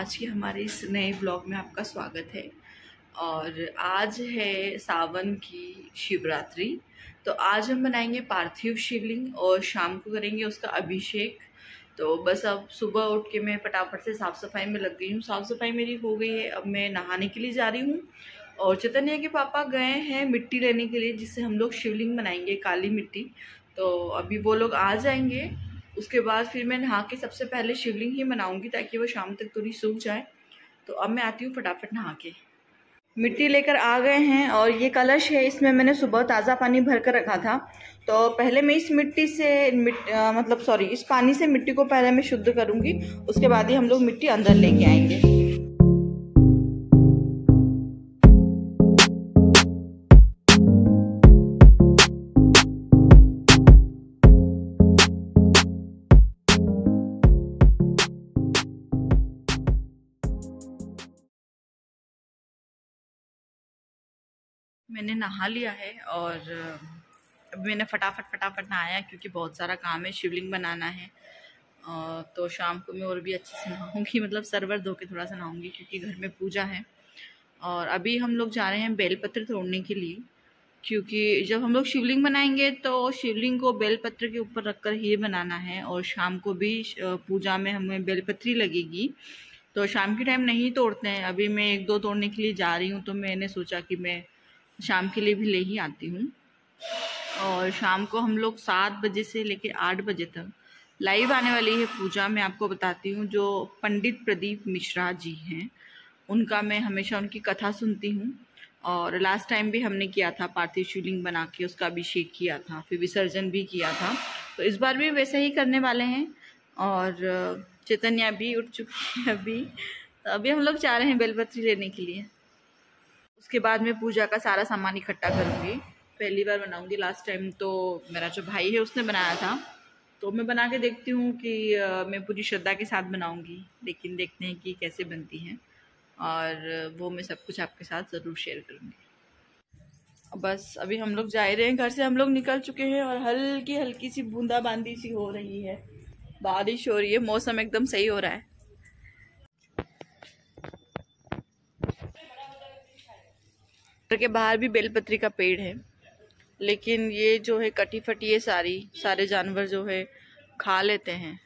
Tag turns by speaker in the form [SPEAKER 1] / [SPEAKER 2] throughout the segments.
[SPEAKER 1] आज के हमारे इस नए ब्लॉग में आपका स्वागत है। और आज है सावन की शिवरात्रि तो आज हम बनाएँगे पार्थिव शिवलिंग और शाम को करेंगे उसका अभिषेक। तो बस अब सुबह उठ के मैं फटाफट से साफ़ सफ़ाई में लग गई हूँ। साफ़ सफ़ाई मेरी हो गई है, अब मैं नहाने के लिए जा रही हूँ। और चैतन्य के पापा गए हैं मिट्टी लेने के लिए, जिससे हम लोग शिवलिंग बनाएँगे काली मिट्टी। तो अभी वो लोग आ जाएँगे। उसके बाद फिर मैं नहा के सबसे पहले शिवलिंग ही बनाऊँगी ताकि वो शाम तक थोड़ी सूख जाए। तो अब मैं आती हूँ फटाफट नहा के। मिट्टी लेकर आ गए हैं और ये कलश है इसमें मैंने सुबह ताज़ा पानी भर कर रखा था। तो पहले मैं इस मिट्टी से मिट, आ, मतलब सॉरी इस पानी से मिट्टी को पहले मैं शुद्ध करूँगी उसके बाद ही हम लोग मिट्टी अंदर लेके आएँगे। मैंने नहा लिया है और अब मैंने फटाफट फटाफट नहाया क्योंकि बहुत सारा काम है, शिवलिंग बनाना है। तो शाम को मैं और भी अच्छे से नहाऊँगी मतलब सरवर धो के थोड़ा सा नहाऊँगी क्योंकि घर में पूजा है। और अभी हम लोग जा रहे हैं बेलपत्र तोड़ने के लिए, क्योंकि जब हम लोग शिवलिंग बनाएँगे तो शिवलिंग को बेलपत्र के ऊपर रखकर ही बनाना है और शाम को भी पूजा में हमें बेलपत्री लगेगी। तो शाम के टाइम नहीं तोड़ते हैं, अभी मैं एक दो तोड़ने के लिए जा रही हूँ तो मैंने सोचा कि मैं शाम के लिए भी ले ही आती हूँ। और शाम को हम लोग सात बजे से लेकर आठ बजे तक लाइव आने वाली है पूजा। मैं आपको बताती हूँ, जो पंडित प्रदीप मिश्रा जी हैं, उनका मैं हमेशा उनकी कथा सुनती हूँ। और लास्ट टाइम भी हमने किया था, पार्थिव शिवलिंग बना के उसका अभिषेक किया था, फिर विसर्जन भी किया था। तो इस बार भी वैसे ही करने वाले हैं। और चैतन्या भी उठ चुकी है अभी। तो अभी हम लोग जा रहे हैं बेलपत्री लेने के लिए। उसके बाद मैं पूजा का सारा सामान इकट्ठा करूँगी। पहली बार बनाऊँगी लास्ट टाइम तो मेरा जो भाई है उसने बनाया था। तो मैं बना के देखती हूँ कि मैं पूरी श्रद्धा के साथ बनाऊँगी, लेकिन देखते हैं कि कैसे बनती हैं। और वो मैं सब कुछ आपके साथ ज़रूर शेयर करूँगी। बस, अभी हम लोग जा रहे हैं, घर से हम लोग निकल चुके हैं और हल्की हल्की सी बूंदा बांदी सी हो रही है। बारिश हो रही है, मौसम एकदम सही हो रहा है। के बाहर भी बेलपत्री का पेड़ है। लेकिन ये जो है कटी फटी है सारी, सारे जानवर जो है खा लेते हैं।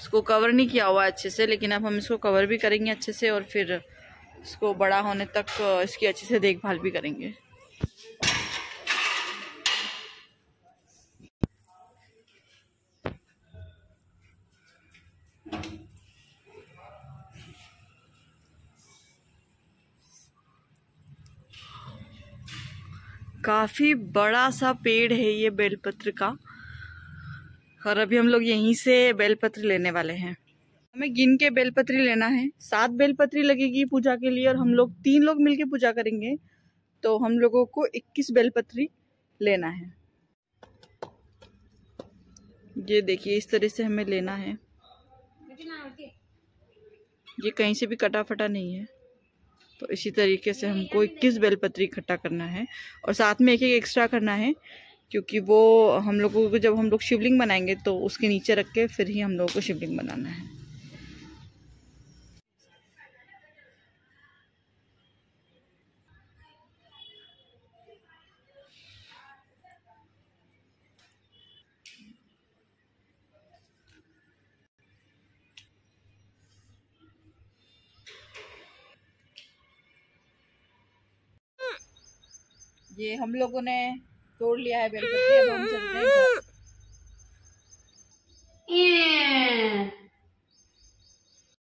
[SPEAKER 1] इसको कवर नहीं किया हुआ अच्छे से, लेकिन अब हम इसको कवर भी करेंगे अच्छे से और फिर इसको बड़ा होने तक, इसकी अच्छे से देखभाल भी करेंगे। काफ़ी बड़ा सा पेड़ है ये बेलपत्र का। और अभी हम लोग यहीं से बेलपत्र लेने वाले हैं। हमें गिन के बेलपत्री लेना है। सात बेलपत्री लगेगी पूजा के लिए और हम लोग तीन लोग मिलके पूजा करेंगे। तो हम लोगों को इक्कीस बेलपत्री लेना है। ये देखिए, इस तरह से हमें लेना है। ये कहीं से भी कटा फटा नहीं है। तो इसी तरीके से हमको इक्कीस बेलपत्री इकट्ठा करना है और साथ में एक एक एक्स्ट्रा करना है, क्योंकि वो हम लोगों को जब हम लोग शिवलिंग बनाएँगे तो उसके नीचे रख के फिर ही हम लोगों को शिवलिंग बनाना है। ये हम लोगों ने तोड़ लिया है बेलपत्ती अब हम चलते हैं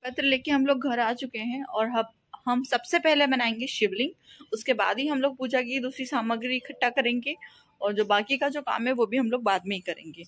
[SPEAKER 1] पत्र लेके हम लोग घर आ चुके हैं और हम हम सबसे पहले बनाएँगे शिवलिंग उसके बाद ही हम लोग पूजा की दूसरी सामग्री इकट्ठा करेंगे और जो बाकी का जो काम है वो भी हम लोग बाद में ही करेंगे।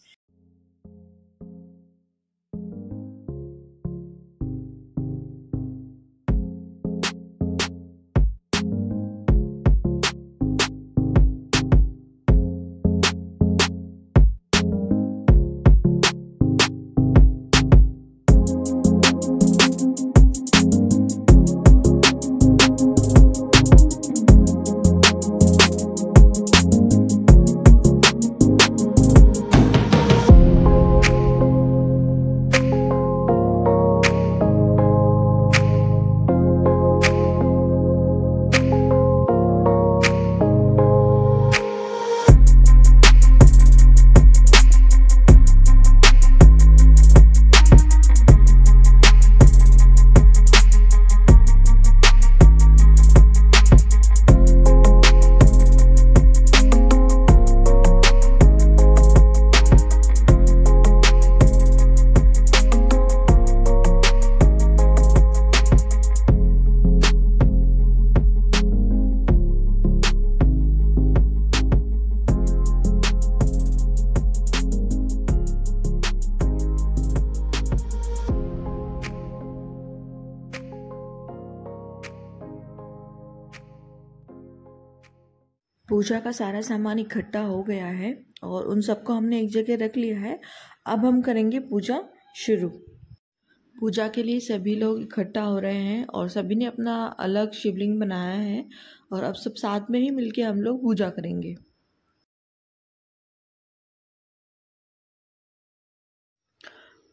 [SPEAKER 1] पूजा का सारा सामान इकट्ठा हो गया है और उन सबको हमने एक जगह रख लिया है। अब हम करेंगे पूजा शुरू। पूजा के लिए सभी लोग इकट्ठा हो रहे हैं और सभी ने अपना अलग शिवलिंग बनाया है और अब सब साथ में ही मिलके हम लोग पूजा करेंगे।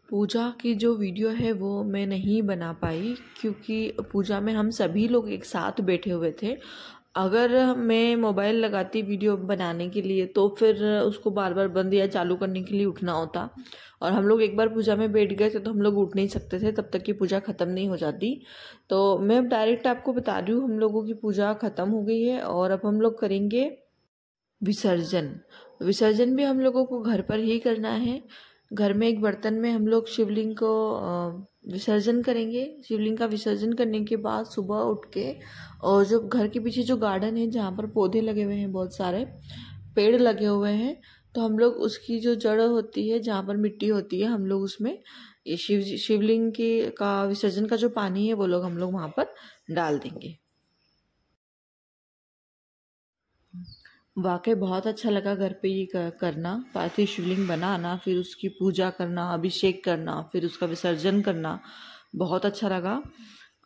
[SPEAKER 1] पूजा की जो वीडियो है वो मैं नहीं बना पाई क्योंकि पूजा में हम सभी लोग एक साथ बैठे हुए थे अगर मैं मोबाइल लगाती वीडियो बनाने के लिए तो फिर उसको बार बार बंद या चालू करने के लिए उठना होता। और हम लोग एक बार पूजा में बैठ गए थे तो हम लोग उठ नहीं सकते थे, तब तक की पूजा ख़त्म नहीं हो जाती। तो मैं अब डायरेक्ट आपको बता रही हूँ, हम लोगों की पूजा ख़त्म हो गई है और अब हम लोग करेंगे विसर्जन। विसर्जन भी हम लोगों को घर पर ही करना है। घर में एक बर्तन में हम लोग शिवलिंग को विसर्जन करेंगे। शिवलिंग का विसर्जन करने के बाद सुबह उठ के और जो घर के पीछे जो गार्डन है, जहाँ पर पौधे लगे हुए हैं बहुत सारे, पेड़ लगे हुए हैं तो हम लोग उसकी जो जड़ होती है, जहाँ पर मिट्टी होती है, हम लोग उसमें ये शिव शिवलिंग के का विसर्जन का जो पानी है, वो लोग हम लोग वहाँ पर डाल देंगे। वाकई बहुत अच्छा लगा घर पे ये करना पार्थिव शिवलिंग बनाना, फिर उसकी पूजा करना, अभिषेक करना, फिर उसका विसर्जन करना, बहुत अच्छा लगा।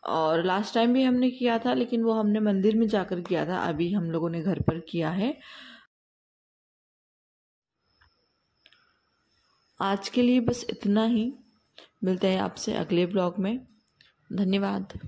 [SPEAKER 1] और लास्ट टाइम भी हमने किया था, लेकिन वो हमने मंदिर में जाकर किया था, अभी हम लोगों ने घर पर किया है। आज के लिए बस इतना ही। मिलते हैं आपसे अगले ब्लॉग में। धन्यवाद।